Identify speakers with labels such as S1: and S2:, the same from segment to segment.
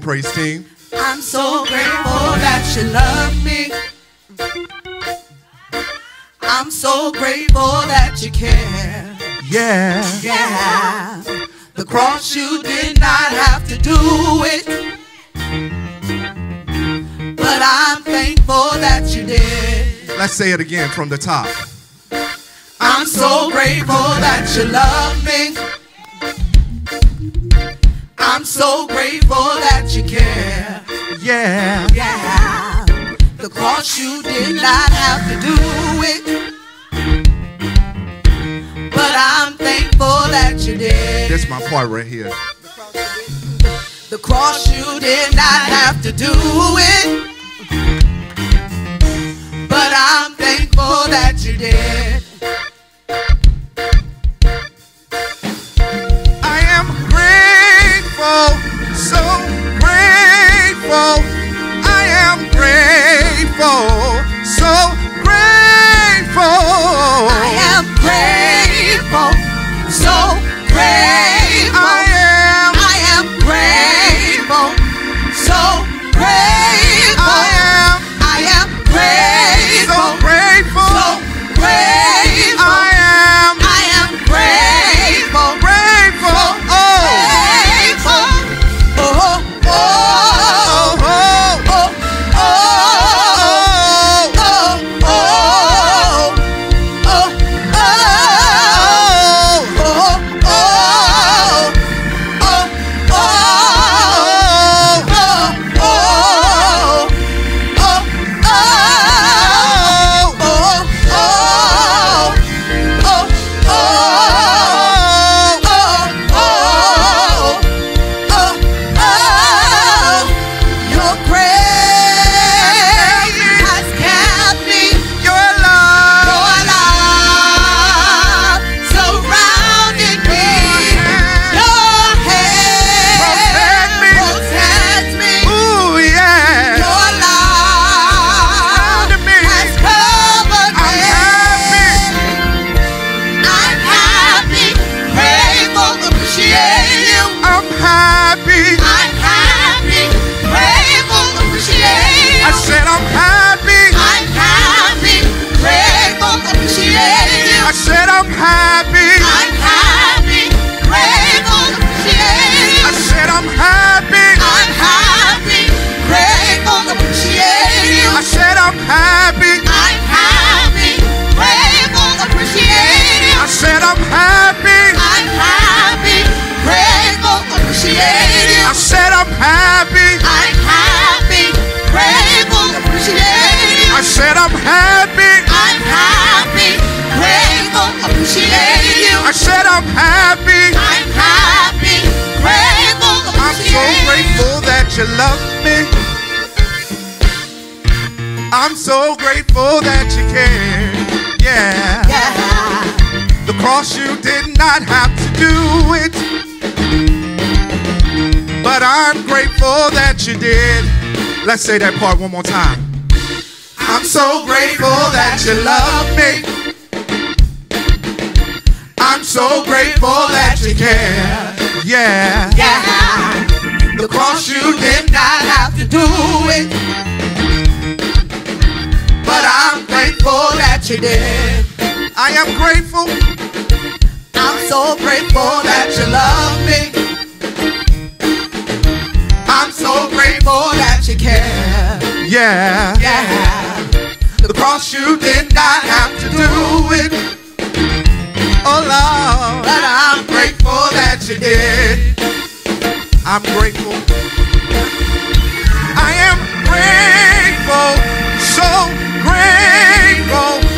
S1: on, praise team.
S2: I'm so grateful that you love me. I'm so grateful that you care.
S1: Yeah.
S2: Yeah. The cross you did not have to do it. But I'm thankful that you did.
S1: Let's say it again from the top.
S2: I'm so grateful that you love I'm so grateful that you care.
S1: Yeah.
S2: Yeah. The cross you did not have to do it. But I'm thankful that you did.
S1: That's my part right here.
S2: The cross you did not have to do it. But I'm thankful that you did.
S1: Grateful. I am grateful, so grateful.
S2: I am grateful, so
S1: I'm happy.
S2: I'm happy, grateful, appreciate you.
S1: I said I'm happy.
S2: I'm happy, grateful, appreciate you.
S1: I said I'm happy.
S2: I'm happy, grateful, appreciate you.
S1: I said I'm happy.
S2: I'm happy, grateful, you.
S1: I said I'm happy.
S2: I'm happy, grateful, appreciate you.
S1: I said I'm happy.
S2: I'm happy, grateful, appreciate you.
S1: I said I'm happy.
S2: I'm happy, grateful,
S1: I'm so grateful that you love me. I'm so grateful that you care. Yeah.
S2: Yeah.
S1: The cross you did not have to do it. But I'm grateful that you did. Let's say that part one more time. I'm so grateful that you love me. I'm so grateful that you care. Yeah.
S2: Yeah.
S1: The cross you did
S2: not have to do it,
S1: but I'm grateful that you did. I am grateful.
S2: I'm so grateful that you love me.
S1: I'm so
S2: Grateful that you care.
S1: Yeah.
S2: Yeah.
S1: The cross you did not have to do it. Oh Lord.
S2: But I'm
S1: grateful that you did. I'm grateful. I am grateful. So grateful.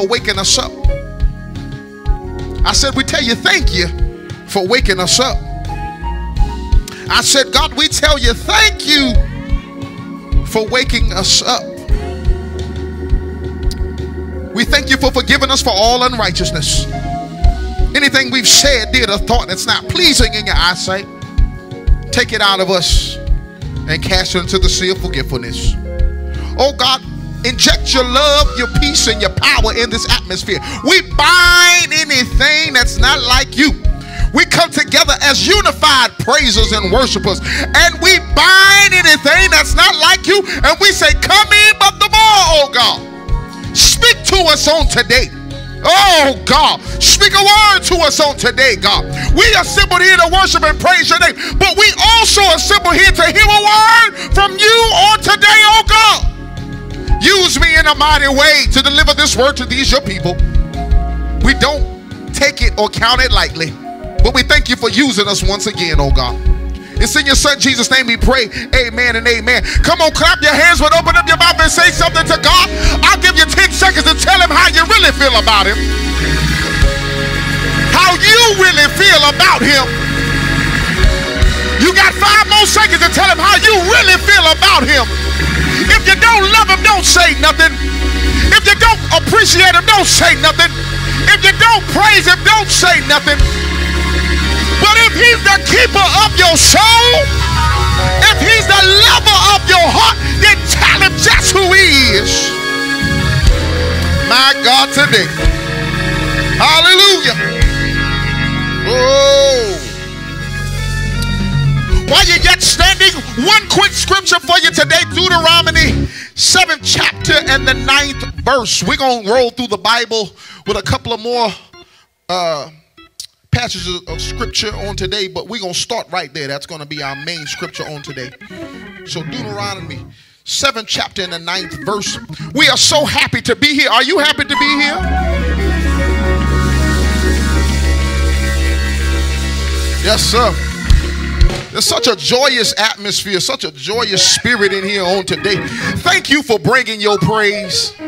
S3: For waking us up. I said, we tell you thank you for waking us up. I said, God, we tell you thank you for waking us up. We thank you for forgiving us for all unrighteousness. Anything we've said, did, or thought that's not pleasing in your eyesight, take it out of us and cast it into the sea of forgetfulness. Oh God, your love, your peace, and your power in this atmosphere. We bind anything that's not like you. We come together as unified praisers and worshipers, and we bind anything that's not like you, and we say, Come in, but the more, oh God. Speak to us on today. Oh God, speak a word to us on today, God. We assembled here to worship and praise your name, but we also assembled here to hear a word from you on today, oh God. Use me in a mighty way to deliver this word to these your people. We don't take it or count it lightly, but we thank you for using us once again, oh God. It's in your son Jesus' name we pray. Amen and amen. Come on, clap your hands, but open up your mouth and say something to God. I'll give you 10 seconds to tell him how you really feel about him. How you really feel about him. You got five more seconds to tell him how you really feel about him. If you don't love him, don't say nothing. If you don't appreciate him, don't say nothing. If you don't praise him, don't say nothing. But if he's the keeper of your soul, if he's the lover of your heart, then tell him just who he is. My God, today. Hallelujah. Oh. While you're yet standing, one quick scripture for you today Deuteronomy 7th chapter and the ninth verse. We're going to roll through the Bible with a couple of more. Uh, passages of scripture on today, but we're going to start right there. That's going to be our main scripture on today. So, Deuteronomy 7th chapter and the ninth verse. We are so happy to be here. Are you happy to be here? Yes, sir. There's such a joyous atmosphere, such a joyous spirit in here on today. Thank you for bringing your praise.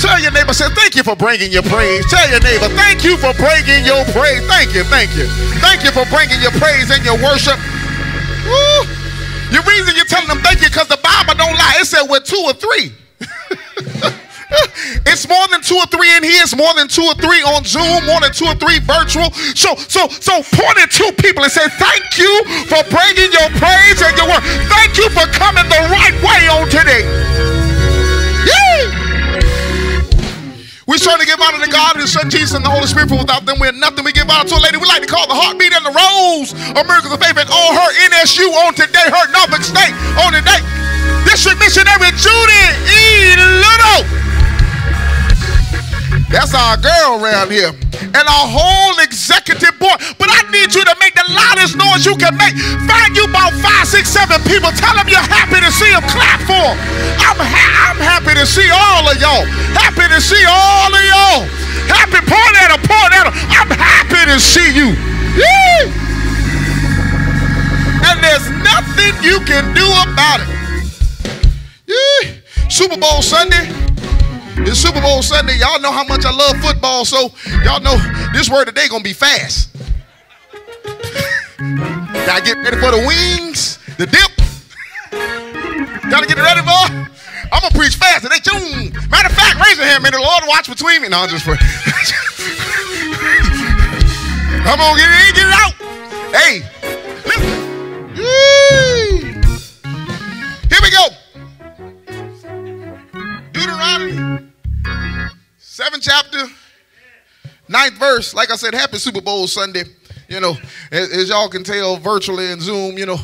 S3: Tell your neighbor, say, thank you for bringing your praise. Tell your neighbor, thank you for bringing your praise. Thank you, thank you. Thank you for bringing your praise and your worship. Woo. The reason you're telling them thank you because the Bible don't lie. It said we're two or three. It's more than two or three in here. It's more than two or three on Zoom, more than two or three virtual. So, so, so point at two people and say, thank you for bringing your praise and your word. Thank you for coming the right way on today. We're trying to give honor to God and His Son Jesus and the Holy Spirit, for without them we're nothing. We give honor to a lady we like to call the heartbeat and the rose of miracles of faith and all her NSU on today, her Norfolk State on today. District Missionary Judy E. Little. That's our girl around here. And our whole executive board. But I need you to make the loudest noise you can make. Find you about five, six, seven people. Tell them you're happy to see them. Clap for them. I'm, ha- I'm happy to see all of y'all. Happy to see all of y'all. Happy, point at them, point at them. I'm happy to see you. Yee! And there's nothing you can do about it. Super Bowl Sunday. It's Super Bowl Sunday. Y'all know how much I love football, so y'all know this word today gonna be fast. Gotta get ready for the wings, the dip. Gotta get it ready for. I'm gonna preach fast today. Boom. Matter of fact, raise your hand, man. The Lord watch between me. No, I'm just for. I'm gonna get it in, get it out. Hey, listen. Deuteronomy, seventh chapter, ninth verse. Like I said, happy Super Bowl Sunday. You know, as, as, y'all can tell virtually and Zoom, you know,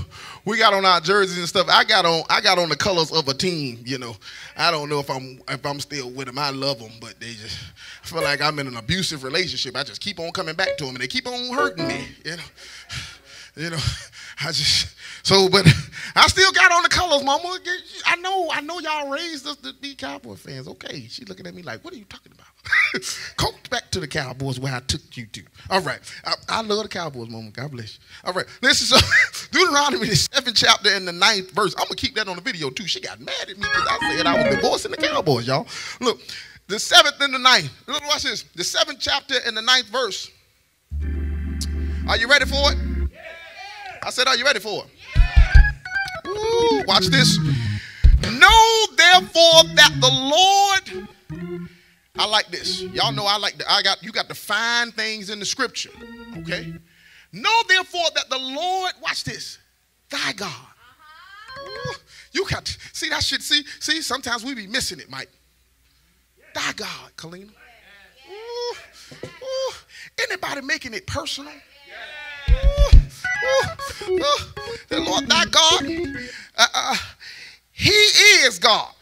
S3: we got on our jerseys and stuff. I got on I got on the colors of a team, you know. I don't know if I'm if I'm still with them. I love them, but they just I feel like I'm in an abusive relationship. I just keep on coming back to them and they keep on hurting me, you know. You know, I just So, but I still got on the colors, mama. I know, I know y'all raised us to be Cowboy fans. Okay, she looking at me like, what are you talking about? Come back to the Cowboys where I took you to. All right. I, I love the Cowboys, mama. God bless you. All right. This is Deuteronomy, the seventh chapter and the ninth verse. I'm going to keep that on the video too. She got mad at me because I said I was divorcing the Cowboys, y'all. Look, the seventh and the ninth. Look, watch this. The seventh chapter and the ninth verse. Are you ready for it? I said, Are you ready for it? Ooh, watch this. Know therefore that the Lord. I like this. Y'all know I like the, I got you got to find things in the scripture. Okay? Know therefore that the Lord, watch this, thy God. Ooh, you got to see that shit. See, see, sometimes we be missing it, Mike. Thy God, Kalina. Ooh, ooh. Anybody making it personal? The Lord thy God, uh, uh, He is God.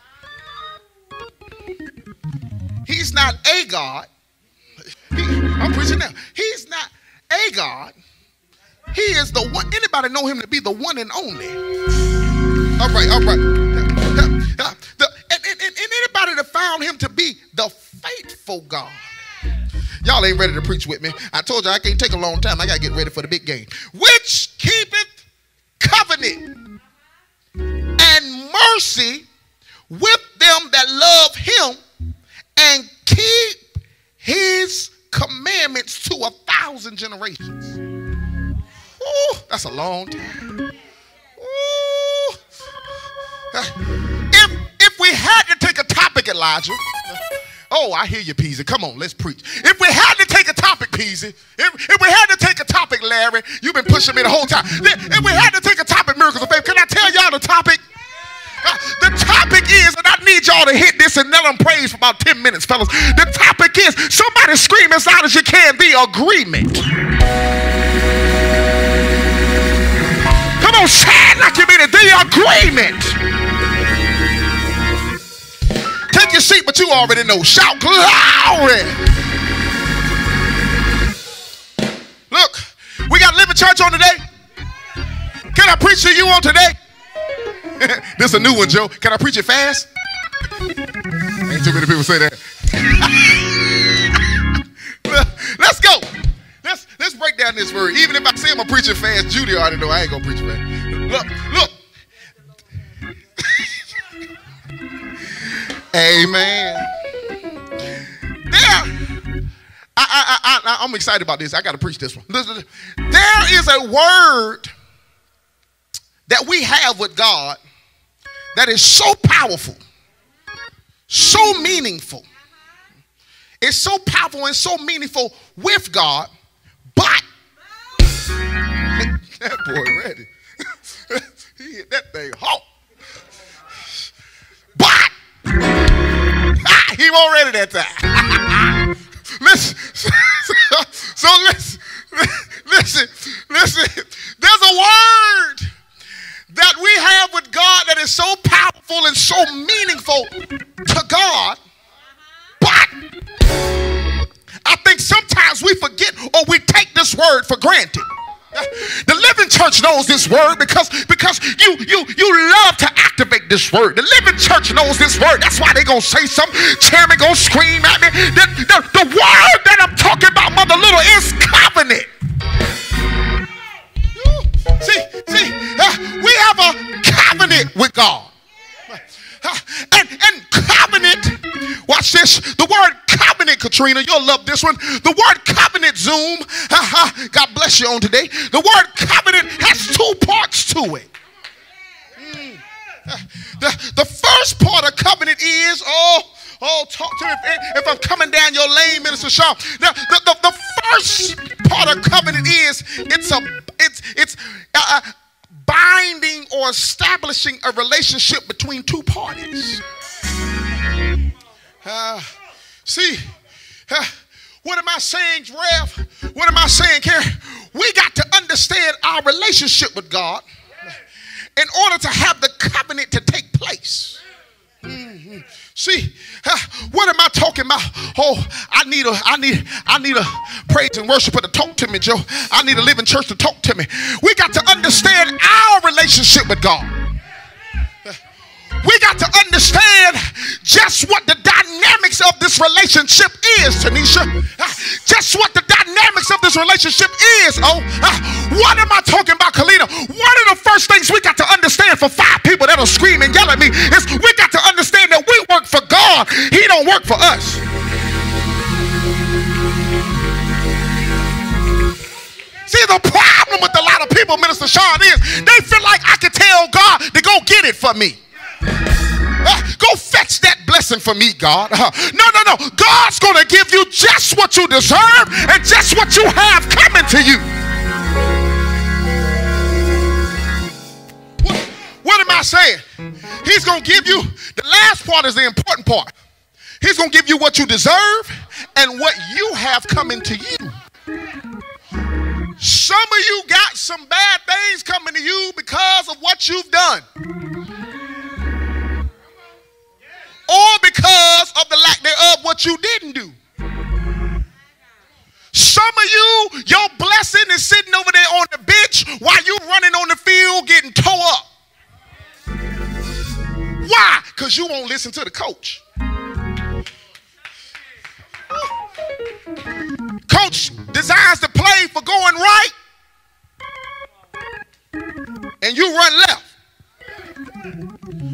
S3: He's not a God. He, I'm preaching now. He's not a God. He is the one. Anybody know him to be the one and only? All right, all right. The, and, and, and anybody that found him to be the faithful God. Y'all ain't ready to preach with me. I told you I can't take a long time. I got to get ready for the big game. Which keepeth covenant and mercy with them that love him and keep his commandments to a thousand generations. Ooh, that's a long time. Ooh. If, if we had to take a topic, Elijah, Oh, I hear you, Peasy. Come on, let's preach. If we had to take a topic, Peasy, if, if we had to take a topic, Larry, you've been pushing me the whole time. If we had to take a topic, miracles of faith, can I tell y'all the topic? Uh, the topic is, and I need y'all to hit this and let them praise for about 10 minutes, fellas. The topic is, somebody scream as loud as you can, the agreement. Come on, it like you mean it, the agreement your seat, but you already know. Shout glory. Look, we got Living Church on today. Can I preach to you on today? this is a new one, Joe. Can I preach it fast? Ain't too many people say that. let's go. Let's let's break down this word. Even if I say I'm gonna preach it fast, Judy already know I ain't gonna preach it fast. Look, look. Amen. There, I, I, I, I'm excited about this. I got to preach this one. There is a word that we have with God that is so powerful, so meaningful. It's so powerful and so meaningful with God, but that boy ready. he hit that thing hard. He won't read ready that time. listen, so listen, listen, listen. There's a word that we have with God that is so powerful and so meaningful to God, but I think sometimes we forget or we take this word for granted. The living church knows this word to this word. The living church knows this word. That's why they gonna say something. Chairman gonna scream at me. The, the, the word that I'm talking about, Mother Little, is covenant. See, see, uh, we have a covenant with God. Uh, and, and covenant, watch this. The word covenant, Katrina, you'll love this one. The word covenant, Zoom, God bless you on today. The word covenant has two parts to it. Mm. The, the first part of covenant is, oh, oh, talk to me if, if I'm coming down your lane, Minister Shaw. Now, the, the, the first part of covenant is, it's a, it's, it's, uh, uh binding or establishing a relationship between two parties. Uh, see, uh, what am I saying, Rev? What am I saying, Carrie? We got to understand our relationship with God in order to have the covenant to take place. Mm-hmm. See, what am I talking about? Oh, I need a, I need, I need a praise and worshiper to talk to me, Joe. I need a living church to talk to me. We got to understand our relationship with God. We got to understand just what the dynamics of this relationship is, Tanisha. Ah, just what the dynamics of this relationship is. Oh, ah, what am I talking about, Kalina? One of the first things we got to understand for five people that'll scream and yell at me is we got to understand that we work for God. He don't work for us. See, the problem with a lot of people, Minister Sean, is they feel like I can tell God to go get it for me. Uh, go fetch that blessing for me, God. No, no, no. God's going to give you just what you deserve and just what you have coming to you. What, what am I saying? He's going to give you, the last part is the important part. He's going to give you what you deserve and what you have coming to you. Some of you got some bad things coming to you because of what you've done. Or because of the lack thereof what you didn't do. Some of you, your blessing is sitting over there on the bench while you running on the field getting tore up. Why? Because you won't listen to the coach. Coach designs the play for going right, and you run left.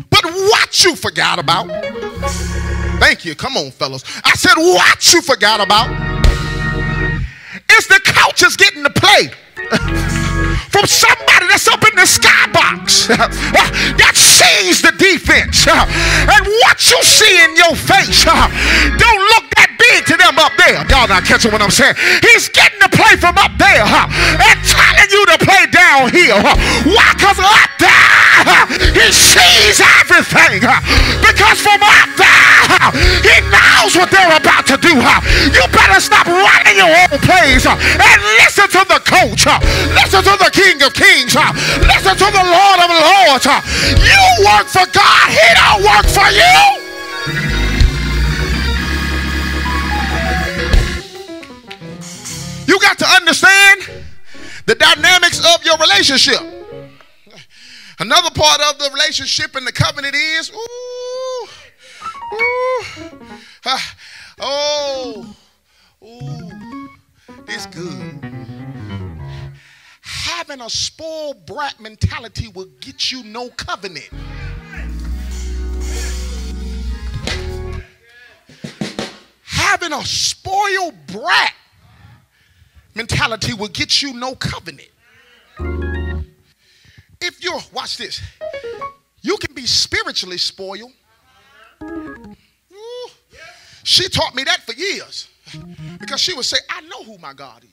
S3: But what you forgot about, thank you, come on, fellas. I said, what you forgot about? Is the coach is getting the play. From somebody that's up in the skybox. That sees the defense. And what you see in your face. Don't look big to them up there. Y'all not catching what I'm saying. He's getting the play from up there huh? and telling you to play down here. Huh? Why? Because up there, he sees everything. Because from up there, he knows what they're about to do. Huh? You better stop running your own plays huh? and listen to the coach. Huh? Listen to the King of Kings. Huh? Listen to the Lord of Lords. Huh? You work for God. He don't work for you. You got to understand the dynamics of your relationship. Another part of the relationship and the covenant is, ooh, ooh, ah, oh, ooh, it's good. Having a spoiled brat mentality will get you no covenant. Having a spoiled brat mentality will get you no covenant. If you're, watch this, you can be spiritually spoiled. Ooh, she taught me that for years because she would say, I know who my God is.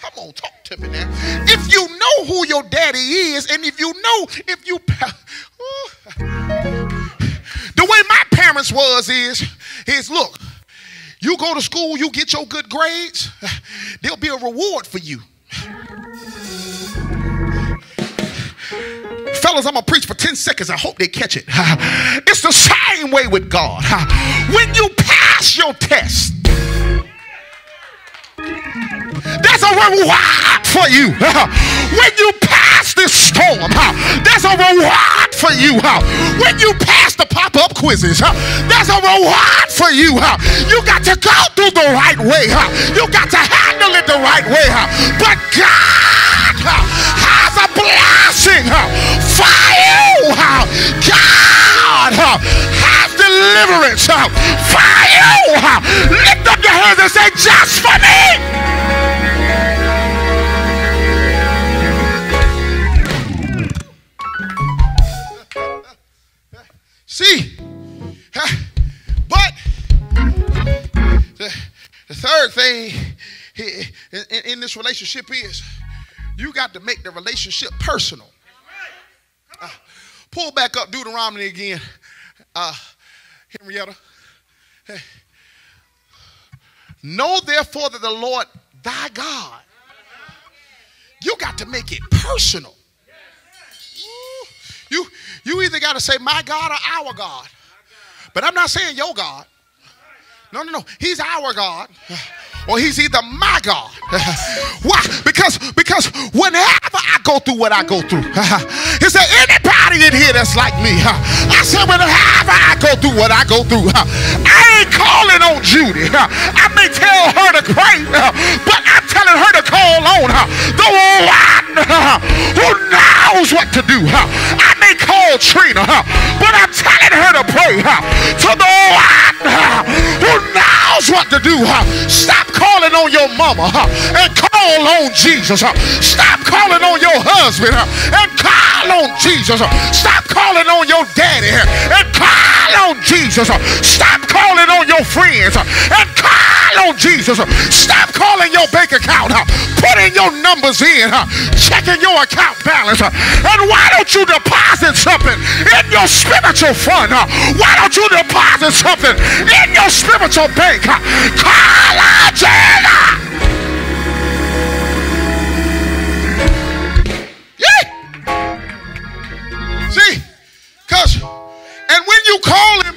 S3: Come on, talk to me now. If you know who your daddy is, and if you know, if you, the way my parents was is, is look, you go to school, you get your good grades, there'll be a reward for you. Fellas, I'm gonna preach for 10 seconds. I hope they catch it. It's the same way with God. When you pass your test, there's a reward for you. When you pass this storm, there's a reward for you. When you pass the pop-up quizzes, there's a reward for you. You got to go through the right way. You got to handle it the right way. But God has a blessing for you. God has deliverance for you. Lift up your hands and say, just for me. See, but the, third thing in, this relationship is you got to make the relationship personal. Uh, pull back up Deuteronomy again, uh, Henrietta. Know therefore that the Lord thy God, you got to make it personal. You, you either got to say my God or our God. But I'm not saying your God. No, no, no. He's our God. Or he's either my God. Why? Because because whenever I go through what I go through, is there anybody in here that's like me? I said whenever I go through what I go through, I ain't calling on Judy. I may tell her to pray, but I'm telling her to call on the one who knows what to do. I may call Trina, but I'm telling her to pray to the one who knows what to do. Stop your mama and call on Jesus. Stop calling on your husband and call on Jesus. Stop calling on your daddy and call on Jesus. Stop calling on your friends and call on Jesus. Stop calling your bank account, putting your numbers in, checking your account balance. And why don't you deposit something in your spiritual fund? Why don't you deposit something in your spiritual bank? Call on Jesus. When you call him,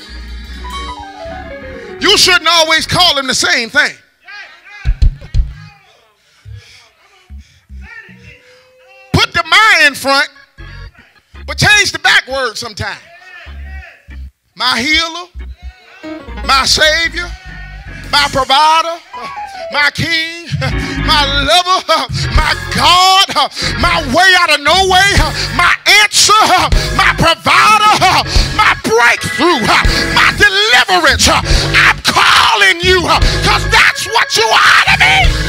S3: you shouldn't always call him the same thing. Put the my in front, but change the back word sometime. My healer, my savior, my provider, my king, my lover, my God, my way out of no way, my answer, my provider, my breakthrough, my deliverance. I'm calling you because that's what you are to me.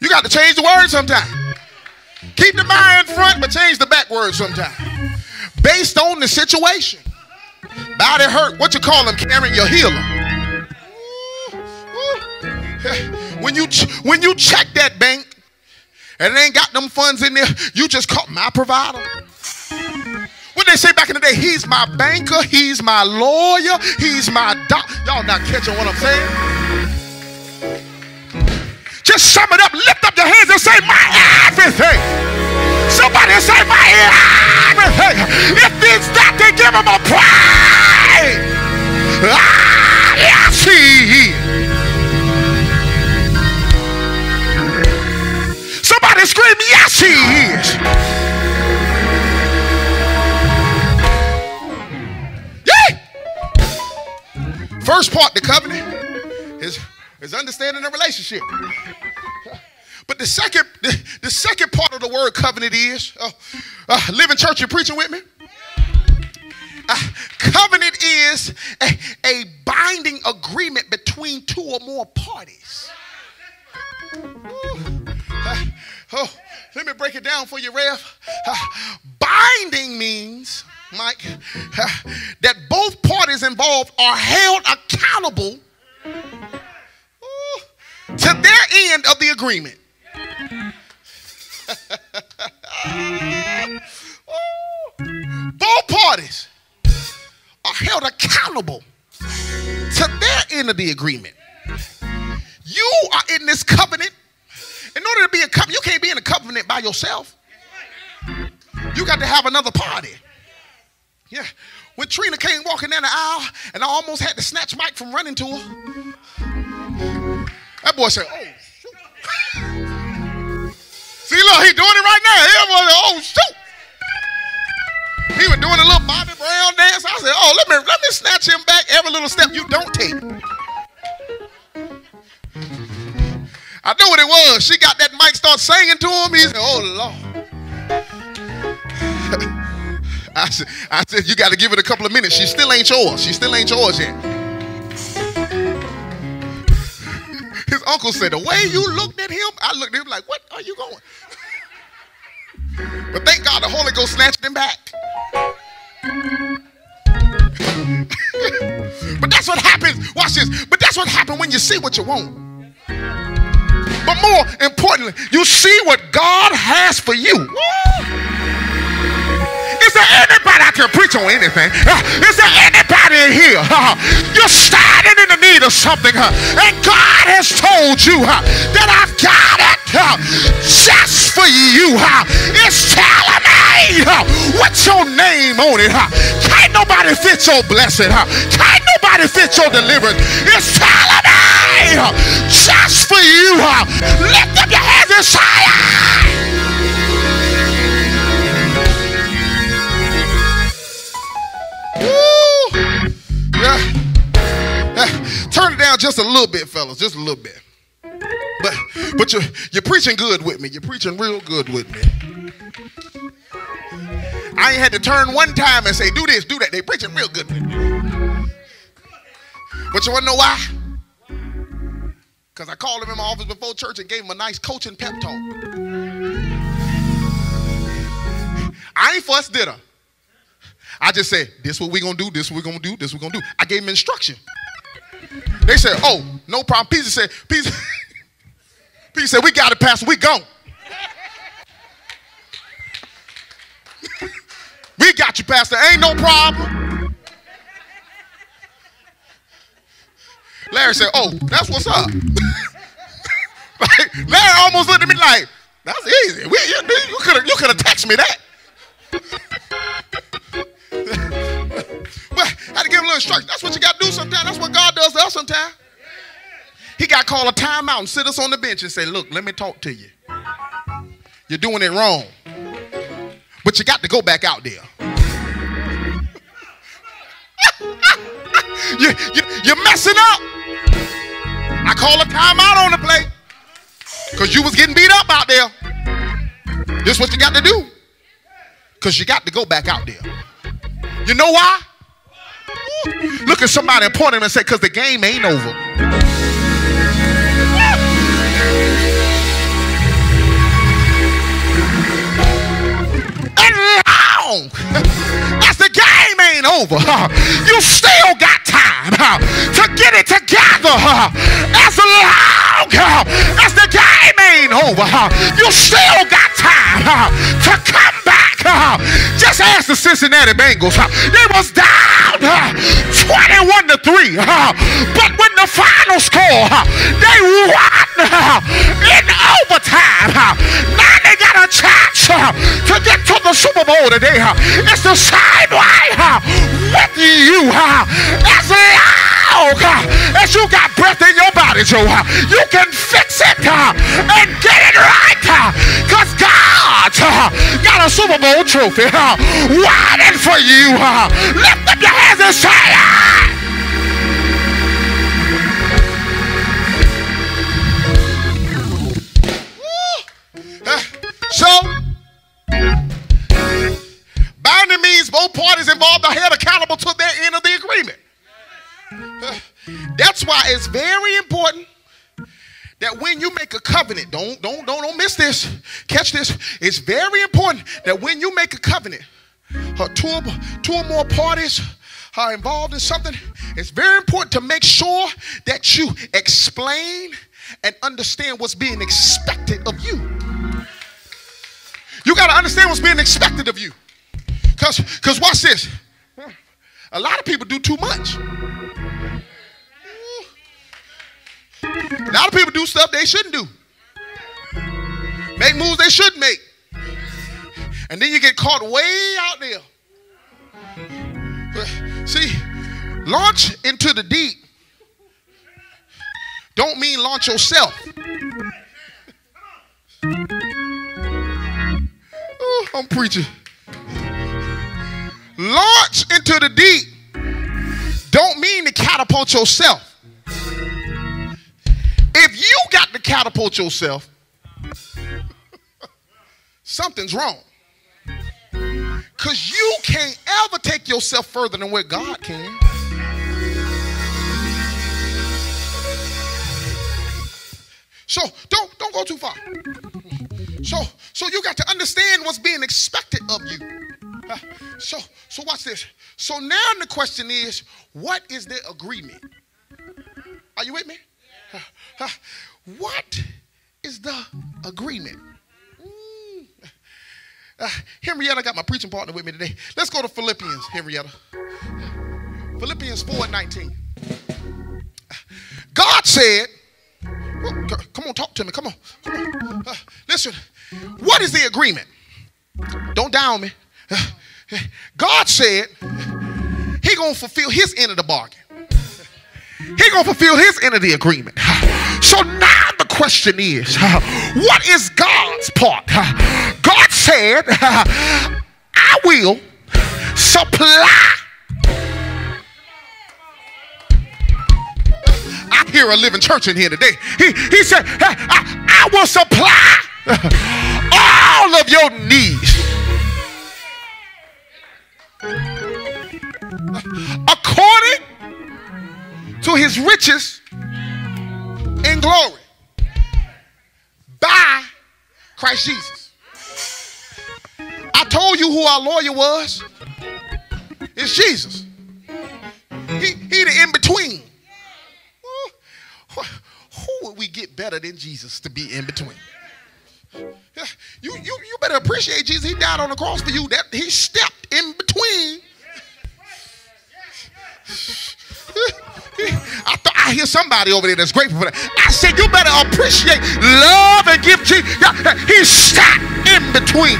S3: You got to change the word sometime. Keep the mind in front, but change the back word sometime. Based on the situation. Body hurt. What you call him, Karen? Your healer. When you when you check that bank and it ain't got them funds in there, you just call my provider. What they say back in the day, he's my banker, he's my lawyer, he's my doc. Y'all not catching what I'm saying? Just sum it up, lift up your hands and say, my everything. Somebody say, my everything. If it's that, they give him a praise. Ah, yes, he Somebody scream, yes, he is. Yeah. First part, the covenant, is, is understanding the relationship. But the second, the, the second part of the word covenant is, uh, uh, living church, you preaching with me? Uh, covenant is a, a binding agreement between two or more parties. Uh, oh, let me break it down for you, Rev. Uh, binding means, Mike, uh, that both parties involved are held accountable to their end of the agreement. both parties are held accountable to their end of the agreement. You are in this covenant. In order to be a covenant, you can't be in a covenant by yourself. You got to have another party. Yeah. When Trina came walking down the aisle and I almost had to snatch Mike from running to her, that boy said, Oh. See, look, he doing it right now. He was, oh, shoot. He was doing a little Bobby Brown dance. I said, oh, let me let me snatch him back every little step you don't take. I knew what it was. She got that mic, start singing to him. He said, oh, Lord. I said, I said, you got to give it a couple of minutes. She still ain't yours. She still ain't yours yet. His uncle said, the way you looked at him, I looked at him like, what are you going? But thank God the Holy Ghost snatched him back. but that's what happens. Watch this. But that's what happens when you see what you want. But more importantly, you see what God has for you. Is there I can preach on anything? Uh, is there anybody in here? Uh, you're standing in the need of something, uh, and God has told you that I've got it just for you. It's telling me with your name on it. Can't nobody fit your blessing. Can't nobody fit your deliverance. It's tailor-made huh, just for you. Lift up your hands and say, just a little bit, fellas. Just a little bit. But but you're you're preaching good with me. You're preaching real good with me. I ain't had to turn one time and say, do this, do that. They preaching real good with me. But you wanna know why? Because I called him in my office before church and gave him a nice coaching pep talk. I ain't fuss did her. I just said, this what we gonna do, this what we gonna do, this what we gonna do. I gave him instruction. They said, oh, no problem. Peter said, Peter, Peter said, we got it, Pastor, we gone. we got you, Pastor, ain't no problem. Larry said, oh, that's what's up. like, Larry almost looked at me like, that's easy. We, you you could have you texted me that. but I had to give him a little instruction. That's what you got to do sometimes. That's what God does to us sometimes. He got to call a timeout and sit us on the bench and say, look, let me talk to you. You're doing it wrong. But you got to go back out there. you, you, you're messing up. I call a timeout on the play. Because you was getting beat up out there. This is what you got to do. Because you got to go back out there. You know why? Look at somebody and point at him and say, because the game ain't over. And long as the game ain't over, you still got time to get it together. As long as the game ain't over, you still got time to come back. Just ask the Cincinnati Bengals. They was down 21 to 3. But when the final score, they won in overtime. Now they got a chance to get to the Super Bowl today. Uh, it's the same way uh, with you. Uh, as long as you got breath in your body, Joe, you can fix it and get it right. Because God got a Super Bowl trophy waiting for you. Lift up your hands and say it. Eh, so, bounding means both parties involved are held accountable to their end of the agreement. That's why it's very important that when you make a covenant, don't don't don't don't miss this. Catch this. It's very important that when you make a covenant, uh, two, or, two or more parties are involved in something. It's very important to make sure that you explain and understand what's being expected of you. You got to understand what's being expected of you. Because because watch this. A lot of people do too much. A lot of people do stuff they shouldn't do. Make moves they shouldn't make. And then you get caught way out there. But see, launch into the deep don't mean launch yourself. Oh, I'm preaching. Launch into the deep don't mean to catapult yourself. If you got to catapult yourself, something's wrong. Because you can't ever take yourself further than where God can. So don't don't go too far. So so you got to understand what's being expected of you. Uh, so so watch this. So now the question is, what is the agreement? Are you with me? Uh, uh, what is the agreement? Mm. Uh, Henrietta got my preaching partner with me today. Let's go to Philippians, Henrietta. Philippians 4 and 19. God said, come on, talk to me. Come on. Come on. Uh, listen, what is the agreement? Don't down me. God said he gonna fulfill his end of the bargain. He gonna fulfill his end of the agreement. So now the question is, what is God's part? God said, I will supply. I hear a living church in here today. He, he said, I, I will supply all of your needs according to his riches in glory by Christ Jesus. I told you who our lawyer was. It's Jesus. He, he the in between. Who, who would we get better than Jesus to be in between? You, you, you better appreciate Jesus. He died on the cross for you. That he stepped in between. I thought I hear somebody over there that's grateful for that. I said you better appreciate love and give Jesus. He sat in between.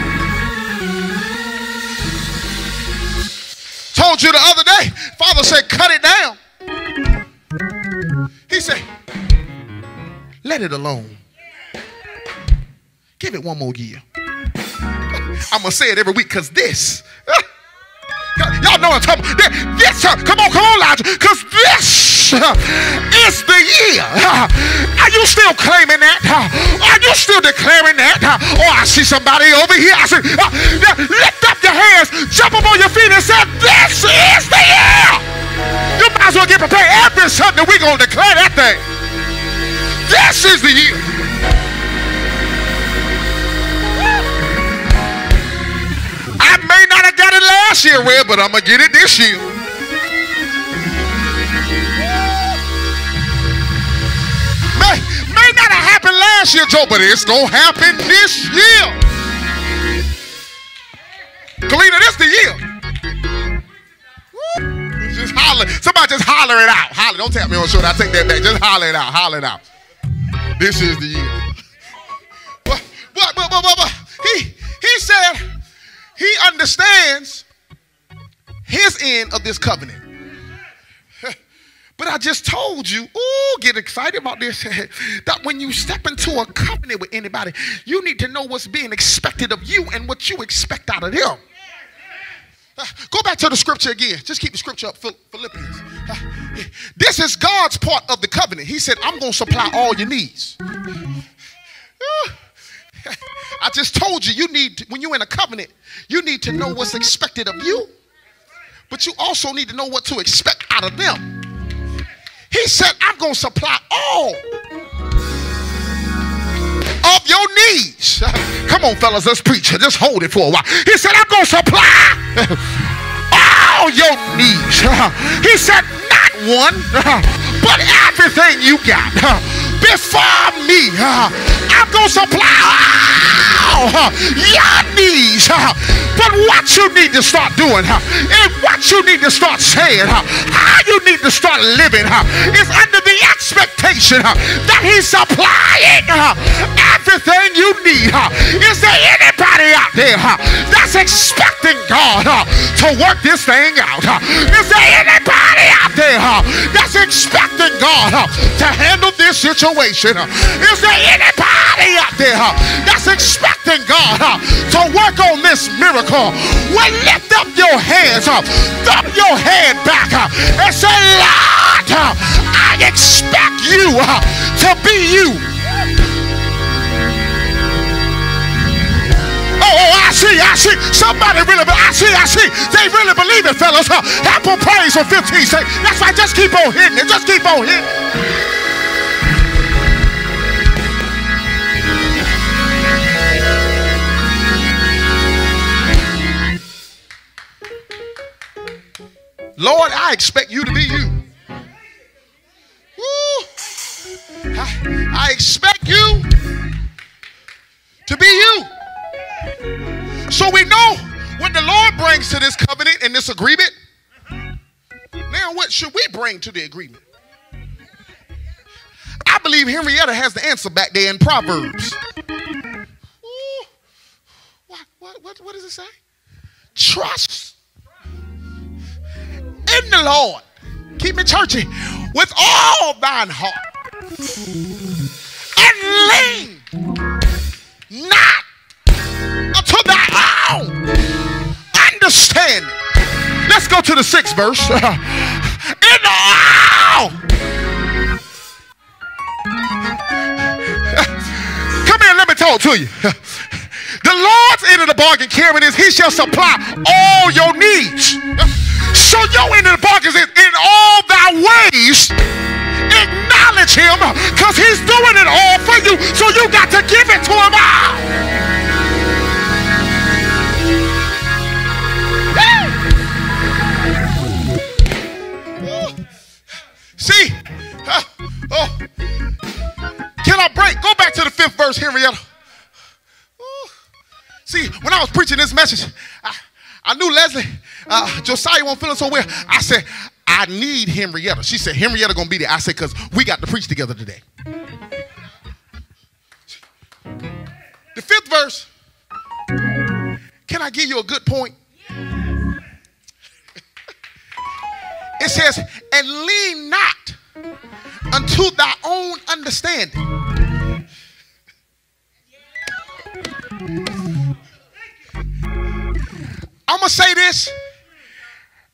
S3: Told you the other day, Father said, cut it down. He said, let it alone. Give it one more year. I'm going to say it every week because this. Y'all know what I'm talking about. This, uh, come on, come on, Elijah. Because this is the year. Are you still claiming that? Are you still declaring that? Oh, I see somebody over here. I see. Uh, lift up your hands, jump up on your feet, and say, This is the year. You might as well get prepared. Every Sunday, we're going to declare that thing. This is the year. Year, Red, but I'm going to get it this year. May, may not have happened last year, Joe, but it's going to happen this year. Kalina, this the year. Just holler. Somebody just holler it out. Holler. Don't tap me on the shoulder. I take that back. Just holler it out. Holler it out. This is the year. But, but, but, but, but he, he said he understands his end of this covenant. But I just told you, ooh, get excited about this. that when you step into a covenant with anybody, you need to know what's being expected of you and what you expect out of them. Uh, go back to the scripture again. Just keep the scripture up, Philippians. Uh, this is God's part of the covenant. He said, I'm going to supply all your needs. I just told you, you need, to, when you're in a covenant, you need to know what's expected of you, but you also need to know what to expect out of them. He said, I'm going to supply all of your needs. Come on, fellas, let's preach. Just hold it for a while. He said, I'm going to supply all your needs. He said, not one, but everything you got before me. I'm going to supply your needs. But what you need to start doing and what you need to start saying, how you need to start living is under the expectation that He's supplying everything you need. Is there anybody out there that's expecting God to work this thing out? Is there anybody out there that's expecting God to handle this situation? Is there anybody out there that's expecting expecting God uh, to work on this miracle, well, lift up your hands, uh, thump your head back, uh, and say, Lord, uh, I expect you uh, to be you. Oh, oh, I see, I see. Somebody really, I see, I see. They really believe it, fellas. Uh, Apple praise for 15 seconds. That's right. Just keep on hitting it. Just keep on hitting. Lord, I expect you to be you. Woo. I, I expect you to be you. So we know what the Lord brings to this covenant and this agreement. Now, what should we bring to the agreement? I believe Henrietta has the answer back there in Proverbs. What, what, what does it say? trust in the Lord. Keep me churchy with all thine heart and lean not unto thy own understanding. Let's go to the sixth verse. in all. Come here, let me talk to you. The Lord's end of the bargain, Karen, is He shall supply all your needs. So your end of the bargain is in all thy ways. Acknowledge Him because He's doing it all for you. So you got to give it to Him all. See? Uh, oh. Can I break? Go back to the fifth verse, Henrietta. See, when I was preaching this message, I, I knew Leslie, uh, Josiah won't feeling so well. I said, I need Henrietta. She said, Henrietta gonna be there. I said, because we got to preach together today. The fifth verse. Can I give you a good point? It says, and lean not unto thy own understanding. I'm gonna say this.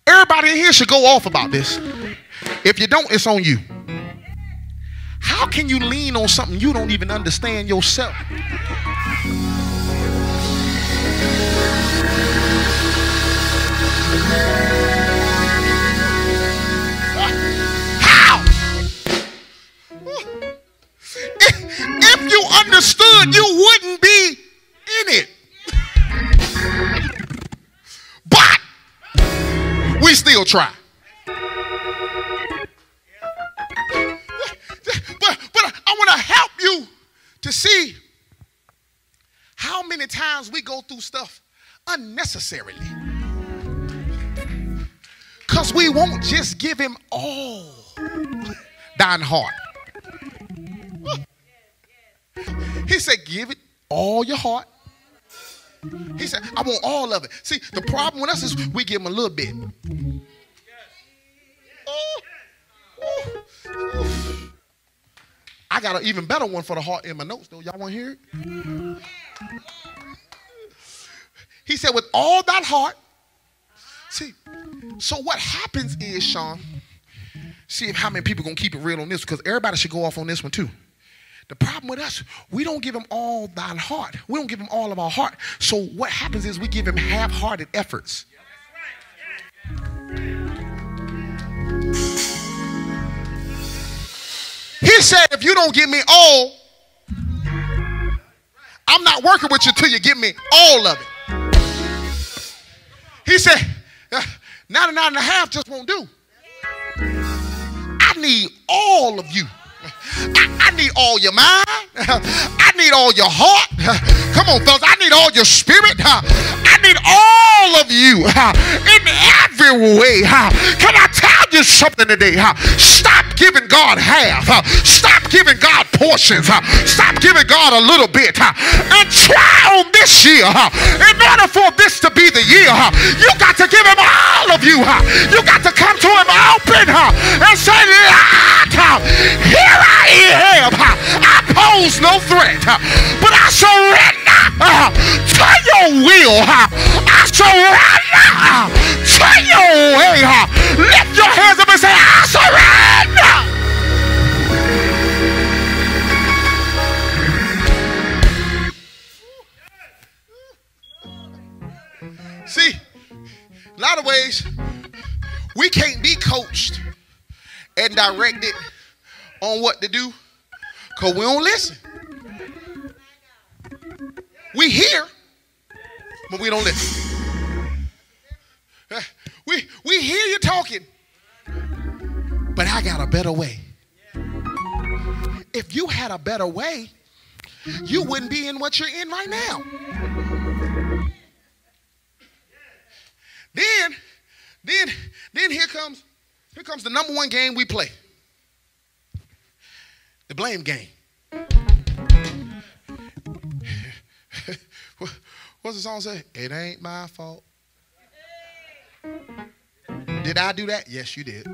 S3: Everybody in here should go off about this. If you don't, it's on you. How can you lean on something you don't even understand yourself? How? If, if you understood, you wouldn't be still try. But, but I want to help you to see how many times we go through stuff unnecessarily. Because we won't just give him all thine heart. He said, Give it all your heart. He said, I want all of it. See, the problem with us is we give him a little bit. I got an even better one for the heart in my notes, though. Y'all want to hear it? He said, with all that heart. See, so what happens is, Sean, see how many people gonna keep it real on this, because everybody should go off on this one too. The problem with us, we don't give him all thine heart. We don't give him all of our heart. So what happens is we give him half-hearted efforts. He said, if you don't give me all, I'm not working with you until you give me all of it. He said, "Uh, 99 and a half just won't do. I need all of you. I, I need all your mind. I need all your heart. Come on, fellas. I need all your spirit. I need all of you in every way. Can I tell you something today? Stop giving God half. Stop giving God portions. Stop giving God a little bit. And try on this year. In order for this to be the year, you got to give him all of you. You got to come to him no threat, but I surrender uh, to your will. I surrender uh, to your way. Lift your hands up and say, I surrender. See, a lot of ways we can't be coached and directed on what to do because we don't listen. We hear, but we don't listen. Uh, We, we hear you talking, but I got a better way. If you had a better way, you wouldn't be in what you're in right now. Then, then, then here comes, here comes the number one game we play. The blame game. What's the song say? It ain't my fault. Did I do that? Yes, you did.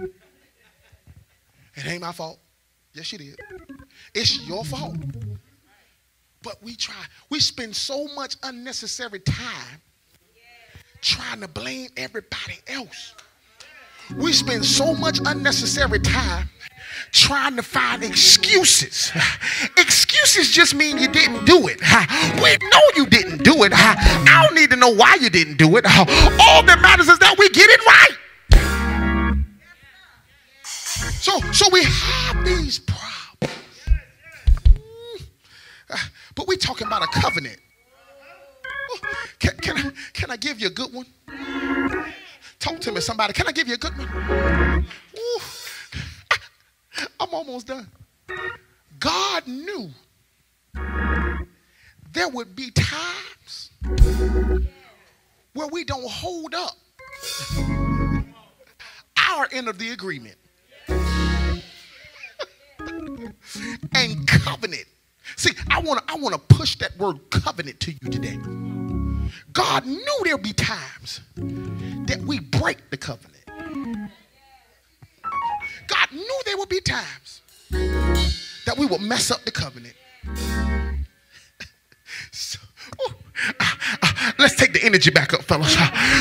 S3: It ain't my fault. Yes, you did. It's your fault. But we try, we spend so much unnecessary time trying to blame everybody else. We spend so much unnecessary time trying to find excuses. Excuses just mean you didn't do it. We know you didn't do it. I don't need to know why you didn't do it. All that matters is that we get it right. So, so we have these problems. But we're talking about a covenant. Can, can, I, can I give you a good one? Talk to me, somebody. Can I give you a good one? Ooh. I'm almost done. God knew there would be times where we don't hold up our end of the agreement. and covenant. See, I want to I want to push that word covenant to you today. God knew there'd be times that we break the covenant. Knew there would be times that we would mess up the covenant. so, uh, uh, let's take the energy back up, fellas.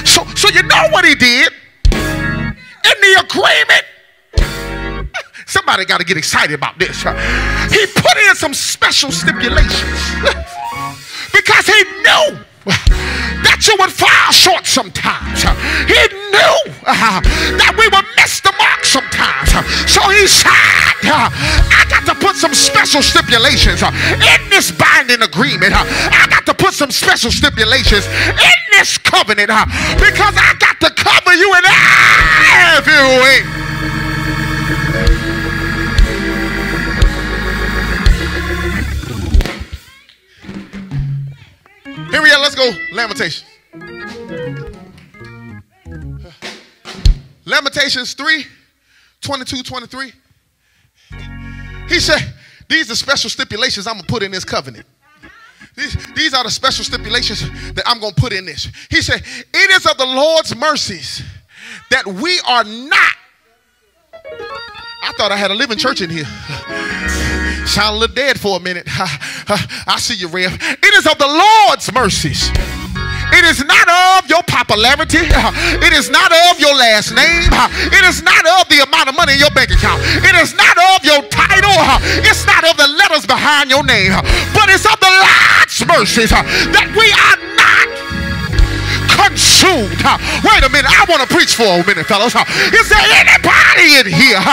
S3: So, so you know what he did in the agreement. Somebody got to get excited about this. He put in some special stipulations because he knew that you would fall short sometimes. He knew uh, that we would miss the mark sometimes. So he said, uh, I got to put some special stipulations uh, in this binding agreement. I got to put some special stipulations in this covenant because I got to cover you in every way. We. Let's go. Lamentation. Lamentations 3 22, 23. He said, These are special stipulations I'm going to put in this covenant. These, these are the special stipulations that I'm going to put in this. He said, It is of the Lord's mercies that we are not. I thought I had a living church in here. Sound a little dead for a minute. I see you, Rev. It is of the Lord's mercies. It is not of your popularity. It is not of your last name. It is not of the amount of money in your bank account. It is not of your title. It's not of the letters behind your name. But it's of the Lord's mercies that we are not consumed. Wait a minute. I want to preach for a minute, fellas. Is there anybody in here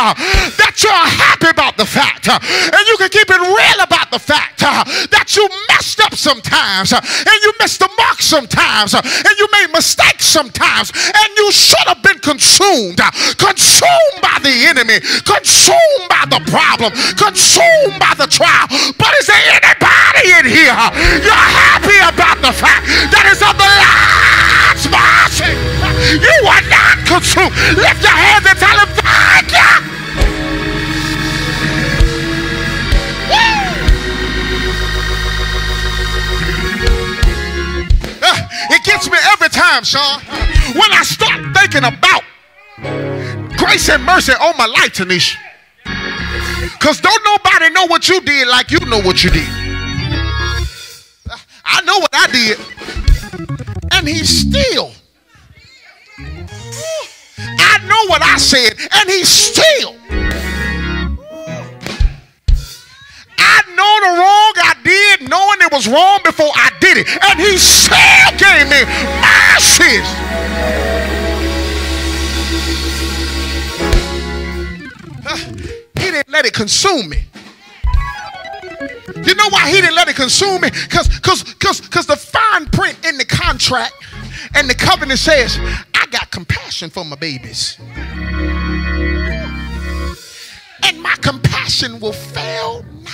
S3: that you're happy about the fact and you can keep it real about the fact that you messed up sometimes and you missed the mark sometimes and you made mistakes sometimes and you should have been consumed, consumed by the enemy, consumed by the problem, consumed by the trial. But is there anybody in here you're happy about the fact that it's of the Lord? Lift your hands and tell him, thank you. Uh, it gets me every time, Sean. When I start thinking about grace and mercy on my life, Tanisha. Because don't nobody know what you did like you know what you did. I know what I did and he's still. Know what I said, and he still. I know the wrong I did, knowing it was wrong before I did it, and he still gave me mercies. he didn't let it consume me. You know why he didn't let it consume me? Because because because because the fine print in the contract and the covenant says, got compassion for my babies. And my compassion will fail not.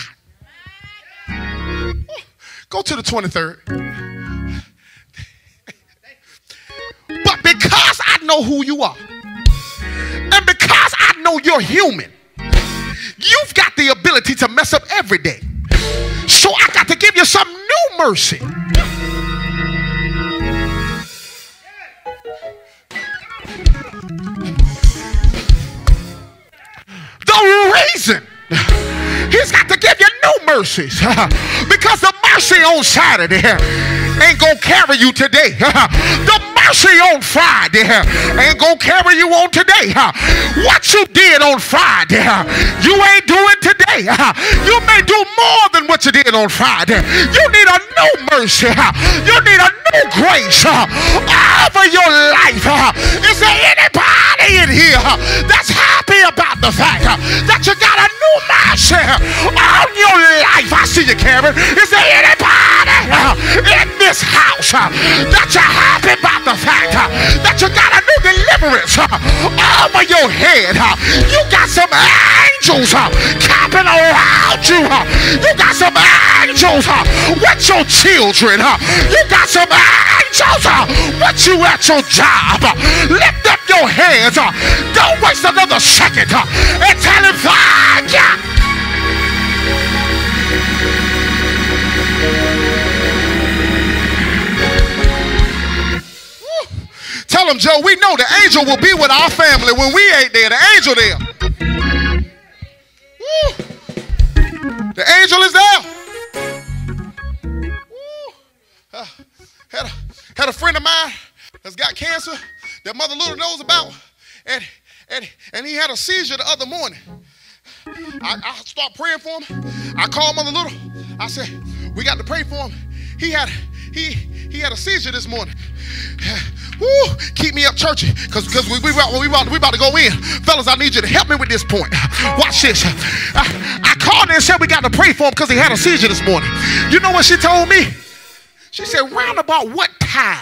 S3: Go to the 23rd. but because I know who you are, and because I know you're human, you've got the ability to mess up every day. So I got to give you some new mercy. The reason he's got to give you new mercies because the mercy on Saturday ain't gonna carry you today. the mercy on Friday ain't gonna carry you on today. What you did on Friday, you ain't doing today. You may do more than what you did on Friday. You need a new mercy. You need a new grace over your life. Is there anybody in here that's happy about the fact that you got a new mercy on your life? I see you, Karen. Is there anybody this that you're happy about the fact uh, that you got a new deliverance uh, over your head? Uh. You got some angels camping around you. You got some angels with your children. You got some angels with you at your job. Lift up your hands. Don't waste another second and tell him Tell them, Joe, we know the angel will be with our family when we ain't there. The angel there. Woo. The angel is there. Uh, had, a, had a friend of mine that's got cancer that Mother Little knows about, and, and, and he had a seizure the other morning. I, I start praying for him. I called Mother Little. I said, we got to pray for him. He had he he had a seizure this morning. Woo, keep me up churchy because because we, we, we, we, we about to go in. Fellas, I need you to help me with this point. Watch this. I, I called and said we got to pray for him because he had a seizure this morning. You know what she told me? She said, round about what time?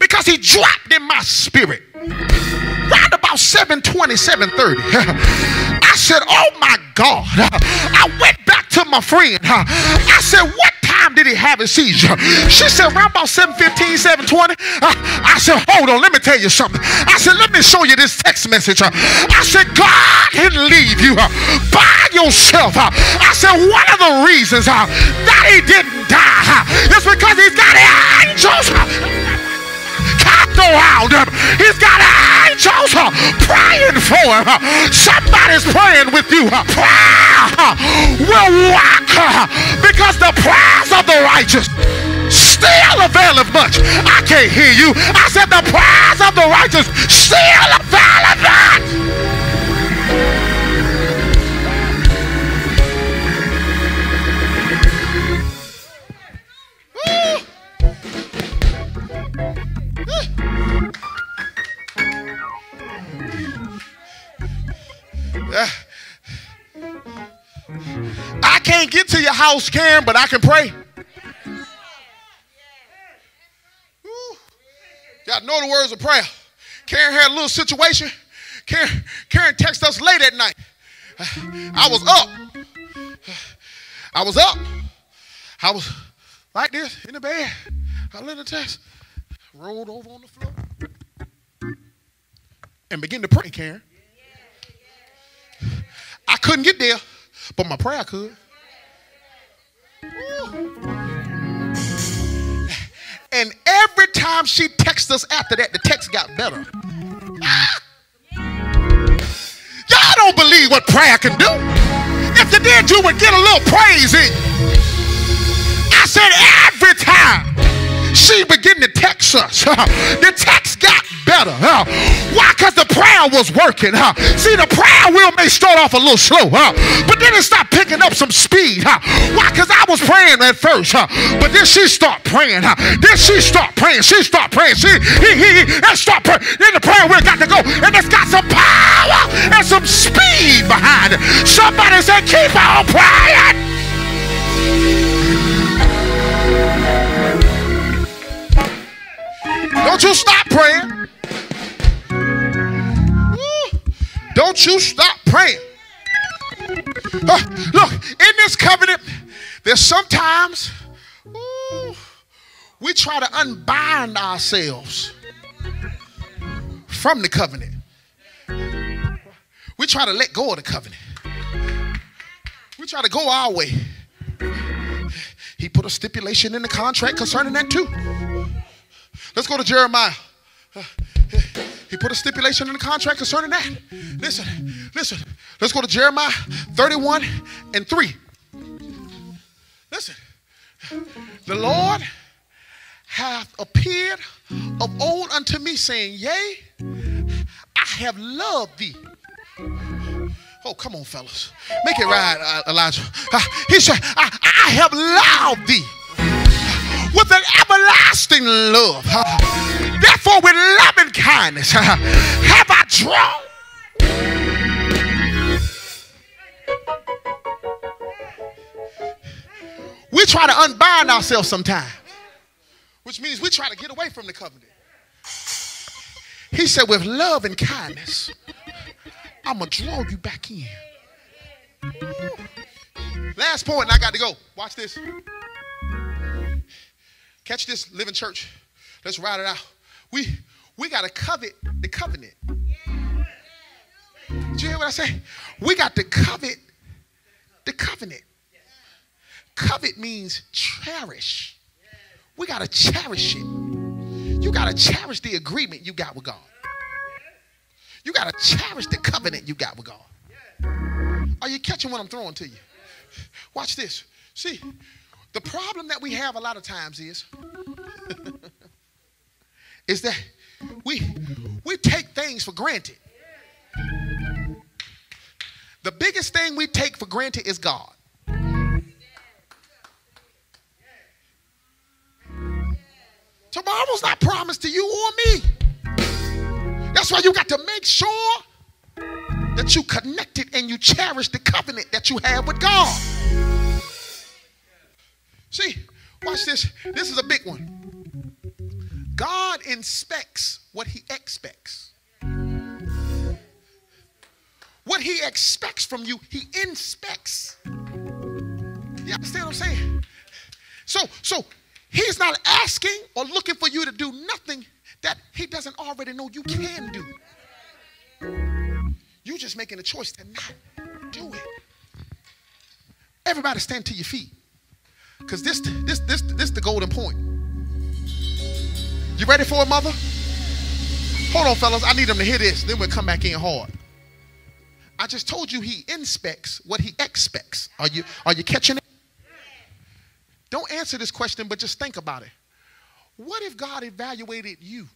S3: Because he dropped in my spirit. Round about 720, 730. I said, oh my God. I went back to my friend. I said, what time did he have a seizure? She said, around about 715, 720. Uh, I said, hold on, let me tell you something. I said, let me show you this text message. Uh. I said, God didn't leave you uh, by yourself. I said, one of the reasons that he didn't die is because he's got angels around him. He's got angels praying for him. Somebody's praying with you. Prayer will work because the prayers of the righteous still availeth much. I can't hear you. I said the prayers of the righteous still availeth much. Can't get to your house, Karen, but I can pray. Y'all know the words of prayer. Karen had a little situation. Karen, Karen texted us late at night. I was up. I was up. I was like this in the bed. I let a text, rolled over on the floor, and began to pray, Karen. I couldn't get there, but my prayer could. And every time she texted us after that, the text got better. Ah! Y'all don't believe what prayer can do. If you did, you would get a little praise in. I said every time she began to text us, the text got better. Why? Because the prayer was working. See, the prayer wheel may start off a little slow, but then it stopped picking up some speed. Why? Because I was praying at first, but then she start praying. Then she start praying. She start praying. She he he, he and start praying. Then the prayer wheel got to go, and it's got some power and some speed behind it. Somebody said, "Keep on praying." Don't you stop praying. Don't you stop praying. Uh, look, in this covenant, there's sometimes ooh, we try to unbind ourselves from the covenant. We try to let go of the covenant. We try to go our way. He put a stipulation in the contract concerning that too. Let's go to Jeremiah. He put a stipulation in the contract concerning that. Listen, listen. Let's go to Jeremiah 31 and 3. Listen. The Lord hath appeared of old unto me, saying, Yea, I have loved thee. Oh, come on, fellas. Make it right, uh, Elijah. Uh, he said, I, I have loved thee with an everlasting love. Therefore, with loving kindness have I drawn. We try to unbind ourselves sometimes, which means we try to get away from the covenant. He said, with love and kindness, I'm going to draw you back in. Last point, and I got to go. Watch this. Catch this, living church. Let's ride it out. We we got to covet the covenant. Did you hear what I say? We got to covet the covenant. Covet means cherish. We got to cherish it. You got to cherish the agreement you got with God. You got to cherish the covenant you got with God. Are you catching what I'm throwing to you? Watch this. See, the problem that we have a lot of times is is that we we take things for granted. The biggest thing we take for granted is God. Tomorrow's not promised to you or me. That's why you got to make sure that you connected and you cherish the covenant that you have with God. See, watch this. This is a big one. God inspects what he expects. What he expects from you, he inspects. You understand what I'm saying? So, so he's not asking or looking for you to do nothing that he doesn't already know you can do. You're just making a choice to not do it. Everybody stand to your feet. Because this, this, this, this the golden point. You ready for it, mother? Hold on, fellas. I need them to hear this. Then we'll come back in hard. I just told you he inspects what he expects. Are you, are you catching it? Don't answer this question, but just think about it. What if God evaluated you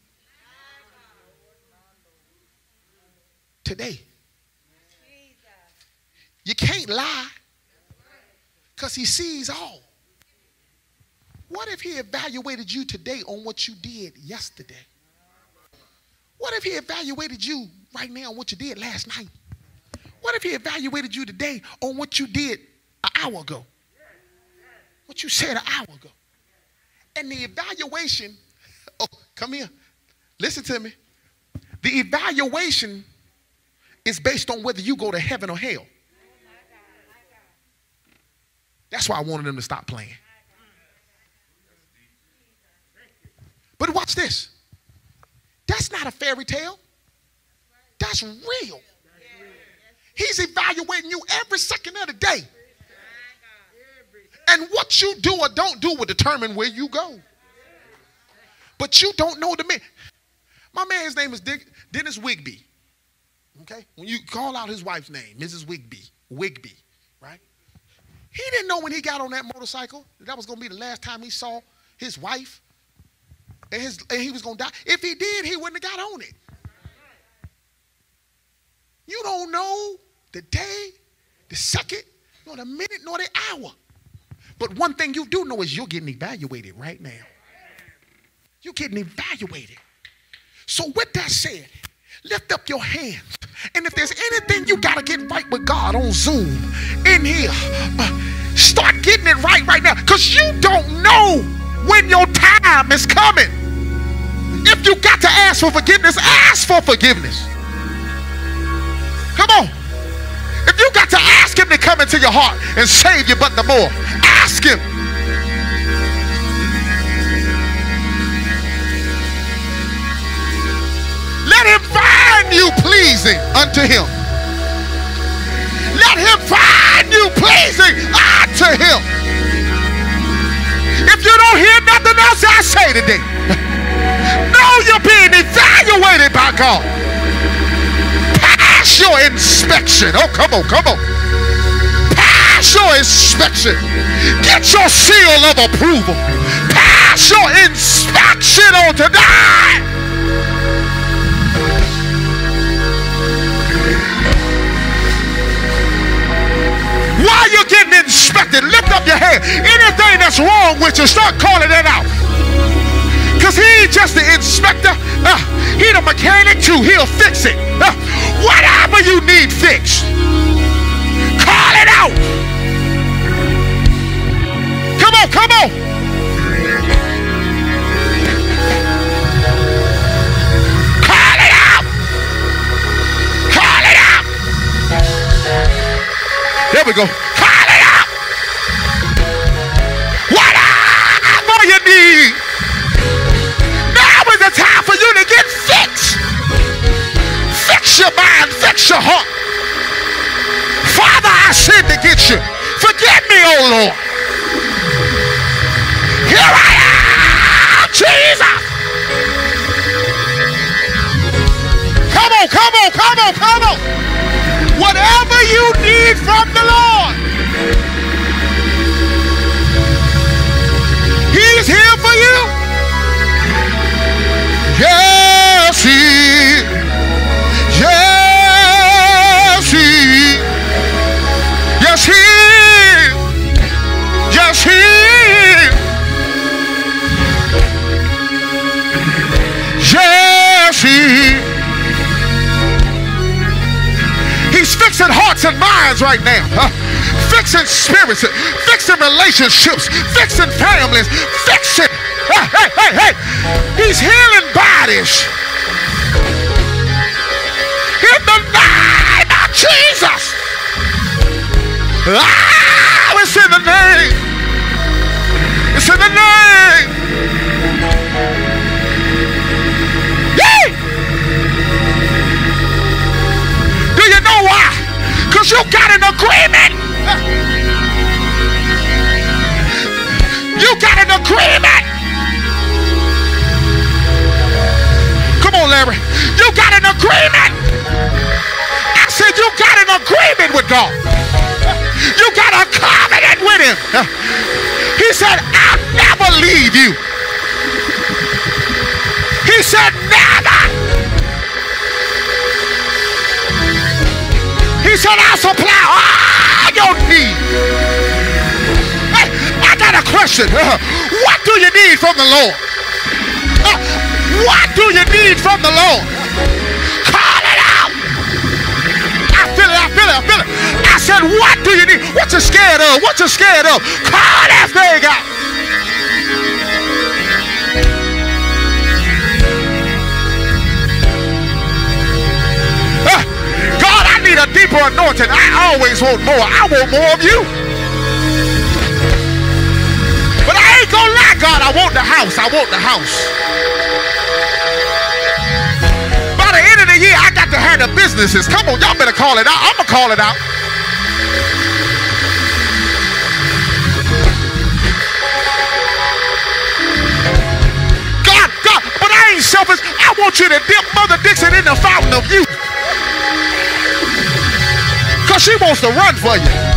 S3: today? You can't lie because he sees all. What if he evaluated you today on what you did yesterday? What if he evaluated you right now on what you did last night? What if he evaluated you today on what you did an hour ago? What you said an hour ago? And the evaluation, oh, come here. Listen to me. The evaluation is based on whether you go to heaven or hell. That's why I wanted them to stop playing. But watch this. That's not a fairy tale. That's real. He's evaluating you every second of the day. And what you do or don't do will determine where you go. But you don't know the man. My man's name is Dick, Dennis Wigby. Okay? When you call out his wife's name, Mrs. Wigby, Wigby, right? He didn't know when he got on that motorcycle that, that was going to be the last time he saw his wife and, his, and he was going to die. If he did, he wouldn't have got on it. You don't know the day, the second, nor the minute, nor the hour. But one thing you do know is you're getting evaluated right now. You're getting evaluated. So, with that said, lift up your hands. And if there's anything you got to get right with God on Zoom, in here, uh, start getting it right right now. Because you don't know when your time is coming. If you got to ask for forgiveness, ask for forgiveness. Come on. If you got to ask him to come into your heart and save you, but the more, ask him. Let him find you pleasing unto him. Let him find you pleasing unto him. If you don't hear nothing else I say today, evaluated by God. Pass your inspection. Oh, come on, come on. Pass your inspection. Get your seal of approval. Pass your inspection on tonight. While you're getting inspected, lift up your hand. Anything that's wrong with you, start calling it out. Because he ain't just the inspector. Uh, he the mechanic too. He'll fix it. Uh, whatever you need fixed. Call it out. Come on, come on. Call it out. Call it out. There we go. Your mind, fix your heart. Father, I sinned against you. Forgive me, oh Lord. Here I am, Jesus. Come on, come on, come on, come on. Whatever you need from the Lord, He's here for you. Yes, He. He's fixing hearts and minds right now. huh? Fixing spirits, fixing relationships, fixing families, fixing. Hey, hey, hey, hey. He's healing bodies. In the name of Jesus. Ah, it's in the name. Him. He said, I'll never leave you. He said, never. He said, I'll supply all your need. Hey, I got a question. What do you need from the Lord? Uh, What do you need from the Lord? Call it out. I feel it, I feel it, I feel it. Said, what do you need? What you scared of? What you scared of? Call that thing out. Uh, God, I need a deeper anointing. I always want more. I want more of you. But I ain't gonna lie, God. I want the house. I want the house. By the end of the year, I got to have the businesses. Come on, y'all better call it out. I'm gonna call it out. I want you to dip Mother Dixon in the fountain of youth. Because she wants to run for you.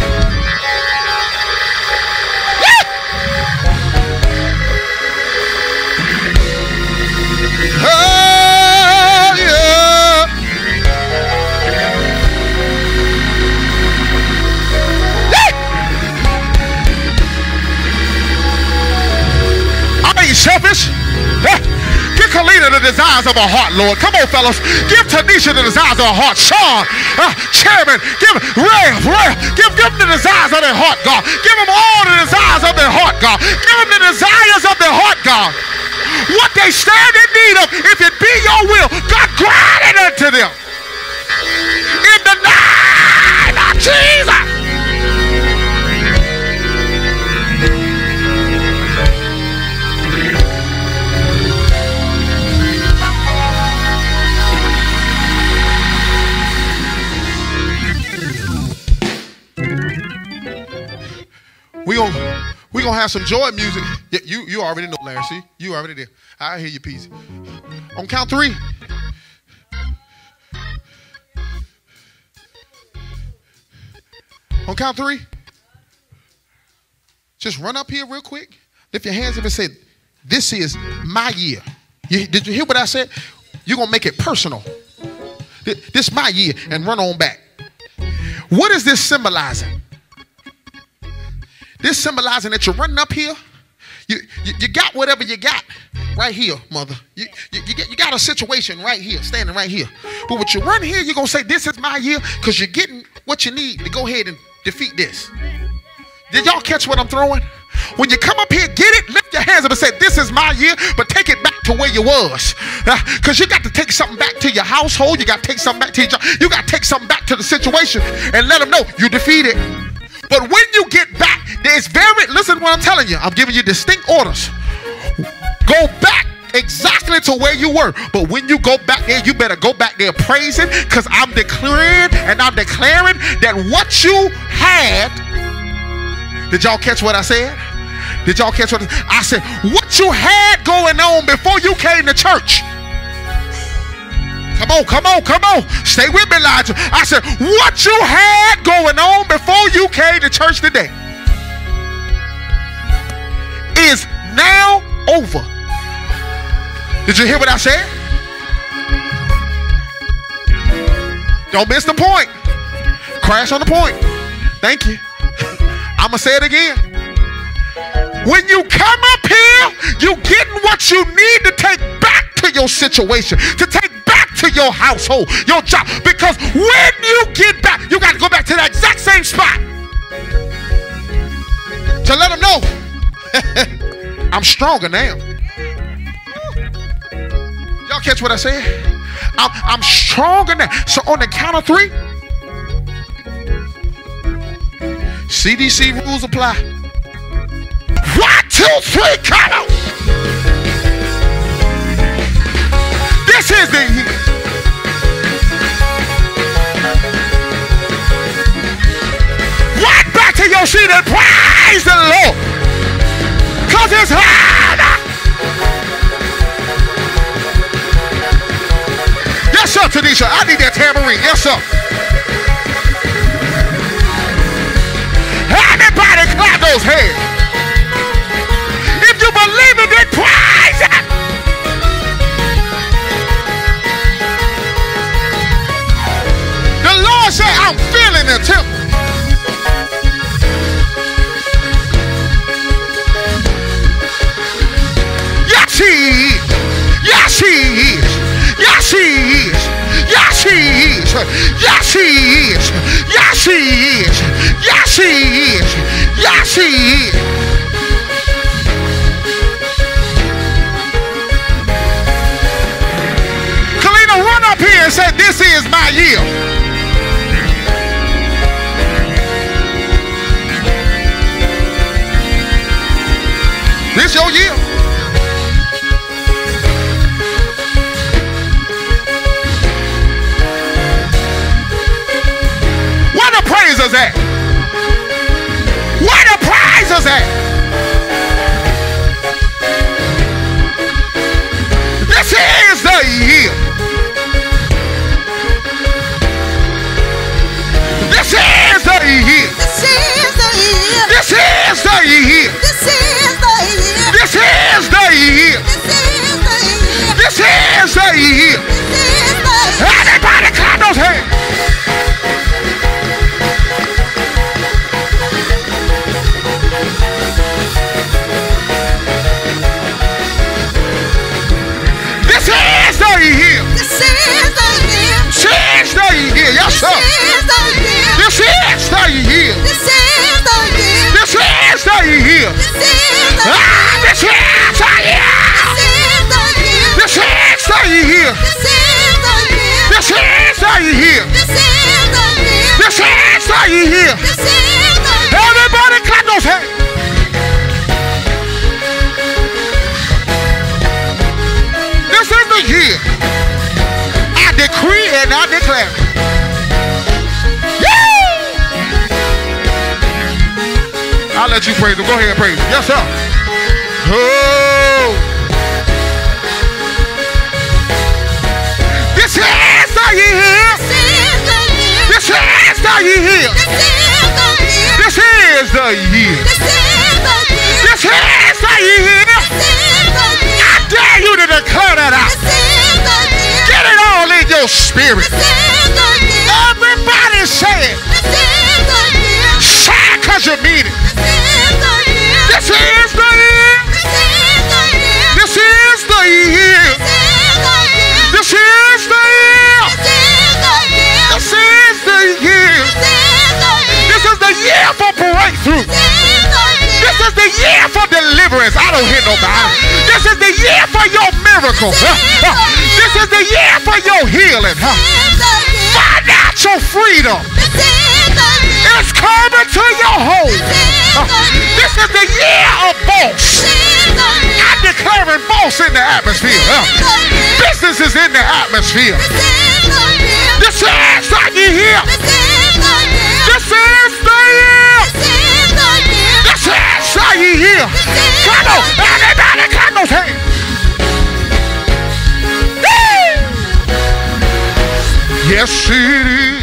S3: Kalina the desires of her heart, Lord. Come on, fellas. Give Tanisha the desires of her heart. Sean, uh, Chairman, give Ray, Ray, give, give them the desires of their heart, God. Give them all the desires of their heart, God. Give them the desires of their heart, God. What they stand in need of, if it be your will, God, grant it unto them. In the name of Jesus. We gonna we gonna have some joy music. Yeah, you you already know, Larry. See, you already there. I hear you, peace. On count three. On count three. Just run up here real quick. Lift your hands up and say, "This is my year." You, did you hear what I said? You're gonna make it personal. This, this my year, and run on back. What is this symbolizing? This symbolizing that you're running up here. You, you, you got whatever you got right here, mother. You, you, you, get, you got a situation right here, standing right here. But when you run here, you're going to say, This is my year because you're getting what you need to go ahead and defeat this. Did y'all catch what I'm throwing? When you come up here, get it, lift your hands up and say, This is my year, but take it back to where you was. Uh, because you got to take something back to your household. You got to take something back to your job. You got to take something back to the situation and let them know you defeated. But when you get back, there's very, listen what I'm telling you. I'm giving you distinct orders. Go back exactly to where you were. But when you go back there, you better go back there praising because I'm declaring and I'm declaring that what you had. Did y'all catch what I said? Did y'all catch what I said? What you had going on before you came to church. Come on, come on, come on. Stay with me, Elijah. I said, what you had going on before you came to church today is now over. Did you hear what I said? Don't miss the point. Crash on the point. Thank you. I'm going to say it again. When you come up here, you're getting what you need to take back to your situation, to take to your household, your job. Because when you get back, you got to go back to that exact same spot to let them know I'm stronger now. Y'all catch what I said? I'm, I'm stronger now. So on the count of three, CDC rules apply. One, two, three, on. This is the your seat and praise the Lord. Cause it's harder. Yes, sir, Tanisha. I need that tambourine. Yes, sir. Everybody clap those hands. If you believe it, then praise it. The Lord said, I'm feeling the temple. Yes, he is. Yes, he is. Yes, he is. Yes, he is. Yes, he is. Yes, he is. Yes, he is. Yes, he is. Kalina, run up here and say, This is my year. This your year. The at? Where the praisers at? This is the year. This is the year.
S2: This is the year.
S3: This is the year.
S2: This is the year.
S3: This is the year.
S2: This is the
S3: is year.
S2: This is the year.
S3: Everybody clap that you praise him. Go ahead and praise him. Yes, sir. Oh. This is
S2: how you hear.
S3: This is how you hear.
S2: This is the year.
S3: This is
S2: how you hear.
S3: I dare you to declare that out. Get it all in your spirit. Everybody say it.
S2: Year.
S3: Because you mean it.
S2: This is the year.
S3: This is the year.
S2: This is the year.
S3: This is the year.
S2: This is the year.
S3: This is the year. This
S2: is the year.
S3: for breakthrough.
S2: This is the year.
S3: For deliverance. I don't hear nobody. This is the year for your miracle. This is the year for your healing.
S2: The year.
S3: Financial freedom.
S2: Is.
S3: It's coming to your home.
S2: This is the year.
S3: Is of boss.
S2: Is.
S3: I'm declaring boss in the atmosphere. Huh? Business is in the atmosphere.
S2: This is
S3: is the year.
S2: This is the year.
S3: This is
S2: is
S3: is the year. Come on, everybody, clap those hands. Yes, it